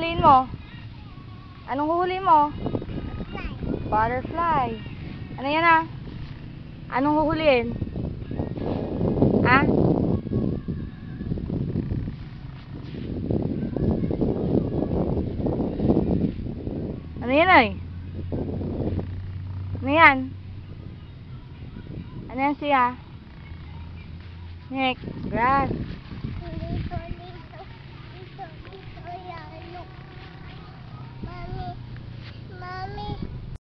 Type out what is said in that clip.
Huli, huli, huli. Anong huliin mo? Anong huhuliin mo? Fly. Butterfly. Ano yan ah? Anong huhuliin? Ha? Ano yan ay? Ano yan? Ano yan siya? Nick, grass.